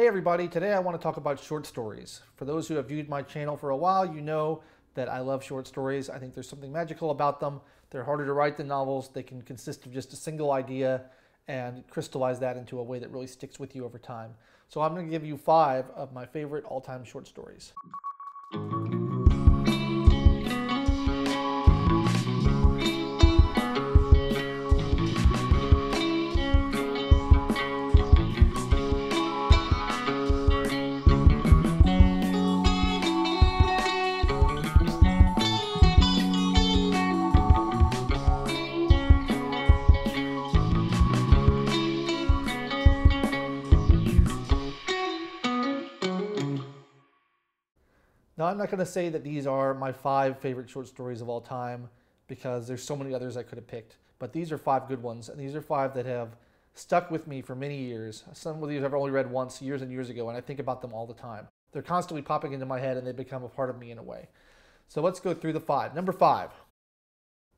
Hey everybody, today I want to talk about short stories. For those who have viewed my channel for a while, you know that I love short stories. I think there's something magical about them. They're harder to write than novels. They can consist of just a single idea and crystallize that into a way that really sticks with you over time. So I'm going to give you five of my favorite all-time short stories. Now, I'm not going to say that these are my five favorite short stories of all time because there's so many others I could have picked. But these are five good ones, and these are five that have stuck with me for many years. Some of these I've only read once, years and years ago, and I think about them all the time. They're constantly popping into my head, and they become a part of me in a way. So let's go through the five. Number five.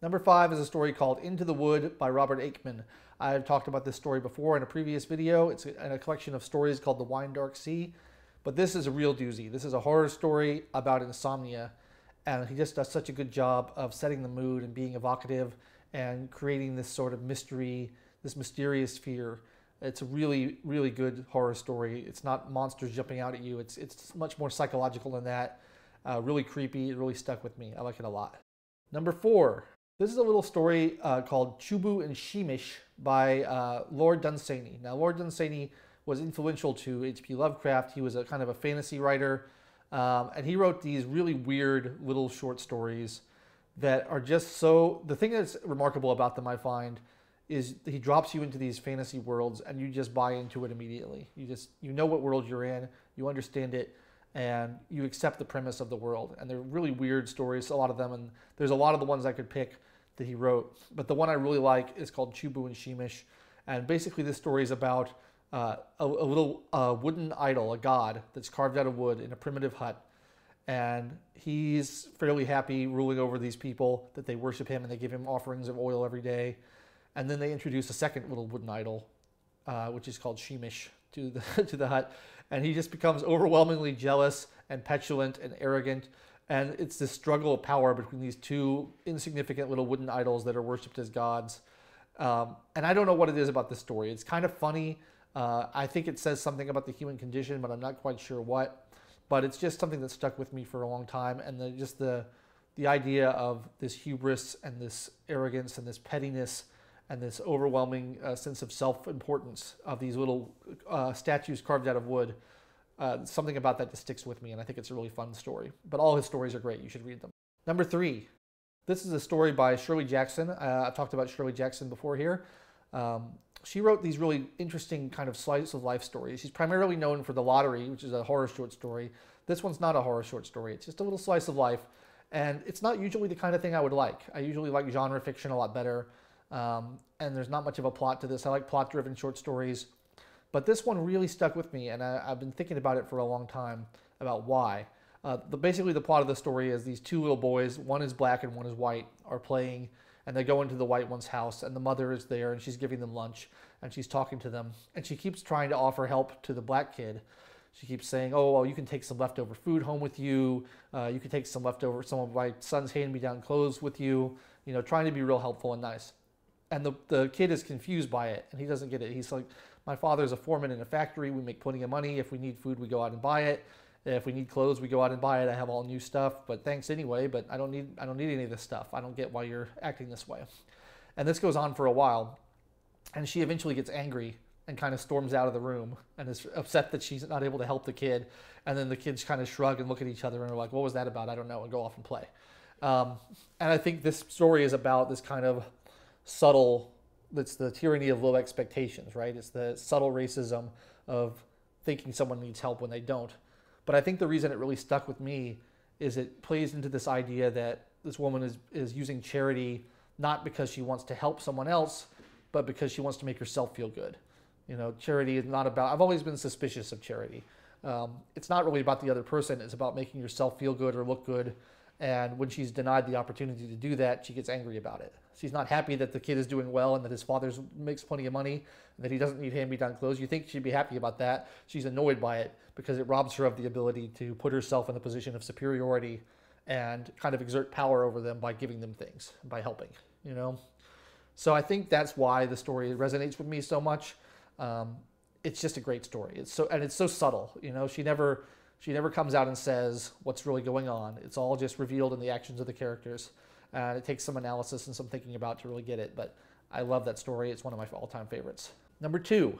Number five is a story called Into the Wood by Robert Aickman. I've talked about this story before in a previous video. It's in a collection of stories called The Wine Dark Sea. But this is a real doozy. This is a horror story about insomnia. And he just does such a good job of setting the mood and being evocative and creating this sort of mystery, this mysterious fear. It's a really, really good horror story. It's not monsters jumping out at you. It's, it's much more psychological than that. Uh, really creepy. It really stuck with me. I like it a lot. Number four. This is a little story uh, called Chu Bu and Sheemish by uh, Lord Dunsany. Now, Lord Dunsany was influential to H.P. Lovecraft. He was a kind of a fantasy writer, um, and he wrote these really weird little short stories that are just so. The thing that's remarkable about them, I find, is he drops you into these fantasy worlds, and you just buy into it immediately. You just you know what world you're in, you understand it, and you accept the premise of the world. And they're really weird stories, a lot of them, and there's a lot of the ones I could pick that he wrote. But the one I really like is called Chu Bu and Sheemish, and basically this story is about uh, a, a, little uh, wooden idol, a god that's carved out of wood in a primitive hut. And he's fairly happy ruling over these people that they worship him and they give him offerings of oil every day. And then they introduce a second little wooden idol, uh, which is called Sheemish, to the, to the hut. And he just becomes overwhelmingly jealous and petulant and arrogant. And it's this struggle of power between these two insignificant little wooden idols that are worshipped as gods. Um, and I don't know what it is about this story. It's kind of funny. Uh, I think it says something about the human condition, but I'm not quite sure what. But it's just something that stuck with me for a long time, and the, just the the idea of this hubris and this arrogance and this pettiness and this overwhelming uh, sense of self-importance of these little uh, statues carved out of wood. Uh, something about that just sticks with me, and I think it's a really fun story. But all his stories are great. You should read them. Number three, this is a story by Shirley Jackson. Uh, I've talked about Shirley Jackson before here. Um, she wrote these really interesting kind of slice of life stories. She's primarily known for The Lottery, which is a horror short story. This one's not a horror short story. It's just a little slice of life. And it's not usually the kind of thing I would like. I usually like genre fiction a lot better. Um, and there's not much of a plot to this. I like plot driven short stories. But this one really stuck with me, and I, have been thinking about it for a long time about why. Uh, the, basically, the plot of the story is these two little boys, one is black and one is white, are playing and they go into the white one's house and the mother is there and she's giving them lunch and she's talking to them and she keeps trying to offer help to the black kid. She keeps saying oh well you can take some leftover food home with you. Uh, you can take some leftover some of my son's hand-me-down clothes with you you know trying to be real helpful and nice. And the, the kid is confused by it and he doesn't get it. He's like my father's a foreman in a factory. We make plenty of money. If we need food we go out and buy it if we need clothes, we go out and buy it. I have all new stuff, but thanks anyway. But I don't need I don't need any of this stuff. I don't get why you're acting this way. And this goes on for a while, and she eventually gets angry and kind of storms out of the room and is upset that she's not able to help the kid. And then the kids kind of shrug and look at each other and are like, "What was that about? I don't know," and go off and play. Um, and I think this story is about this kind of subtle. It's the tyranny of low expectations, right? It's the subtle racism of thinking someone needs help when they don't. But I think the reason it really stuck with me is it plays into this idea that this woman is, is using charity not because she wants to help someone else, but because she wants to make herself feel good. You know, charity is not about, I've always been suspicious of charity. Um, it's not really about the other person, it's about making yourself feel good or look good. And when she's denied the opportunity to do that, she gets angry about it. She's not happy that the kid is doing well and that his father makes plenty of money and that he doesn't need hand-me-down clothes. You think she'd be happy about that. She's annoyed by it because it robs her of the ability to put herself in a position of superiority and kind of exert power over them by giving them things, by helping, you know? So I think that's why the story resonates with me so much. Um, it's just a great story. It's so and it's so subtle. You know, she never she never comes out and says what's really going on. It's all just revealed in the actions of the characters. And it takes some analysis and some thinking about to really get it. But I love that story. It's one of my all-time favorites. Number two.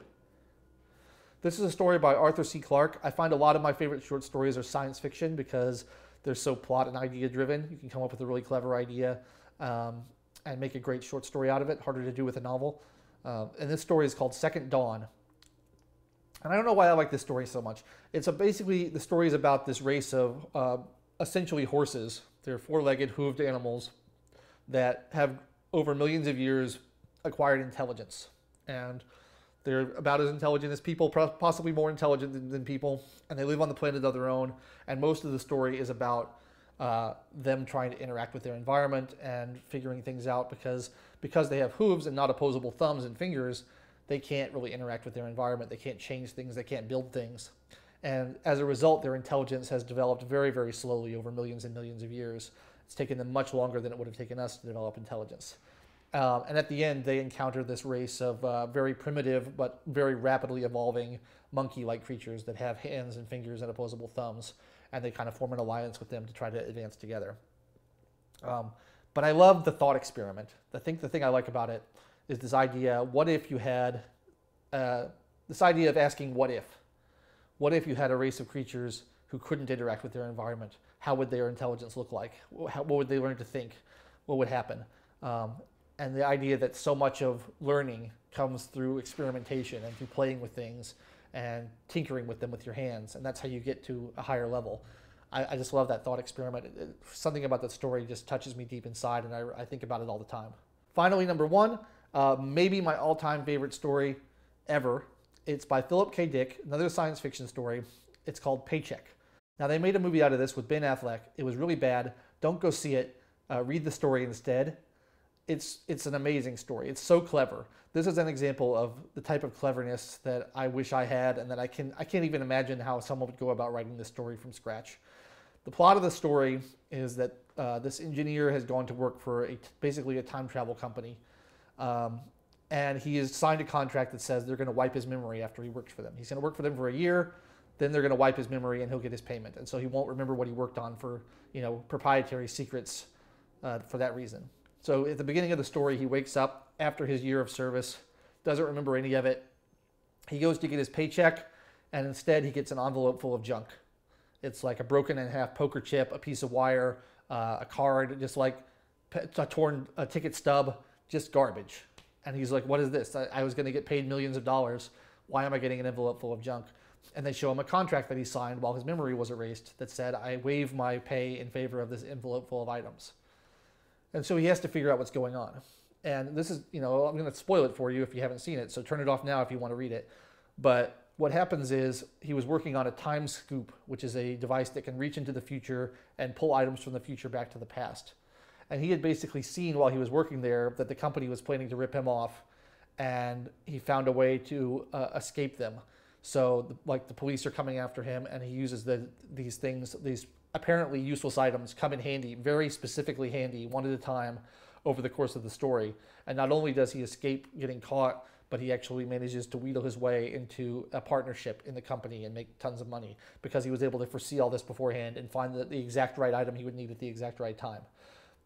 This is a story by Arthur C. Clarke. I find a lot of my favorite short stories are science fiction because they're so plot and idea driven. You can come up with a really clever idea um, and make a great short story out of it. Harder to do with a novel. Uh, and this story is called Second Dawn. And I don't know why I like this story so much. It's basically the story is about this race of uh, essentially horses. They're four-legged, hooved animals that have over millions of years acquired intelligence, and they're about as intelligent as people, possibly more intelligent than, than people, and they live on the planet of their own. And most of the story is about uh, them trying to interact with their environment and figuring things out because because they have hooves and not opposable thumbs and fingers they can't really interact with their environment. They can't change things. They can't build things. And as a result, their intelligence has developed very, very slowly over millions and millions of years. It's taken them much longer than it would have taken us to develop intelligence. Um, and at the end, they encounter this race of uh, very primitive but very rapidly evolving monkey like creatures that have hands and fingers and opposable thumbs. And they kind of form an alliance with them to try to advance together. Um, but I love the thought experiment. I think the thing I like about it is this idea what if you had uh, this idea of asking what if? What if you had a race of creatures who couldn't interact with their environment? How would their intelligence look like? How, what would they learn to think? What would happen? Um, and the idea that so much of learning comes through experimentation and through playing with things and tinkering with them with your hands. And that's how you get to a higher level. I, I just love that thought experiment. It, it, something about that story just touches me deep inside, and I, I think about it all the time. Finally, number one, uh, maybe my all-time favorite story ever. It's by Philip K. Dick, another science fiction story. It's called Paycheck. Now they made a movie out of this with Ben Affleck. It was really bad. Don't go see it. Uh, read the story instead. It's it's an amazing story. It's so clever. This is an example of the type of cleverness that I wish I had, and that I can I can't even imagine how someone would go about writing this story from scratch. The plot of the story is that uh, this engineer has gone to work for a, basically a time travel company um, and he has signed a contract that says they're going to wipe his memory after he works for them. He's going to work for them for a year, then they're going to wipe his memory and he'll get his payment. And so he won't remember what he worked on for, you know, proprietary secrets uh, for that reason. So at the beginning of the story, he wakes up after his year of service, doesn't remember any of it. He goes to get his paycheck, and instead he gets an envelope full of junk. It's like a broken in half poker chip, a piece of wire, uh, a card, just like a torn a ticket stub, just garbage. And he's like, what is this? I, I was going to get paid millions of dollars. Why am I getting an envelope full of junk? And they show him a contract that he signed while his memory was erased that said, I waive my pay in favor of this envelope full of items. And so he has to figure out what's going on. And this is, you know, I'm going to spoil it for you if you haven't seen it. So turn it off now if you want to read it. But what happens is he was working on a time scoop, which is a device that can reach into the future and pull items from the future back to the past and he had basically seen while he was working there that the company was planning to rip him off, and he found a way to uh, escape them. So, the, like the police are coming after him, and he uses the these things, these apparently useless items, come in handy, very specifically handy, one at a time, over the course of the story. And not only does he escape getting caught, but he actually manages to wheedle his way into a partnership in the company and make tons of money because he was able to foresee all this beforehand and find the, the exact right item he would need at the exact right time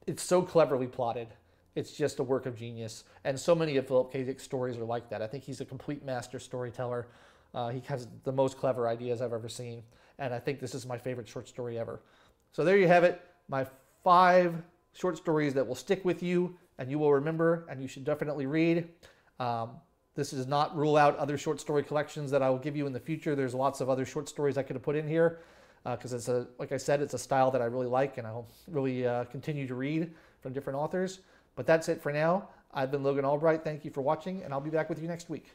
it's so cleverly plotted. It's just a work of genius. And so many of Philip K. Dick's stories are like that. I think he's a complete master storyteller. Uh, he has the most clever ideas I've ever seen. And I think this is my favorite short story ever. So there you have it. My five short stories that will stick with you and you will remember and you should definitely read. Um, this does not rule out other short story collections that I will give you in the future. There's lots of other short stories I could have put in here because uh, it's a, like I said, it's a style that I really like and I'll really uh, continue to read from different authors. But that's it for now. I've been Logan Albright. Thank you for watching, and I'll be back with you next week.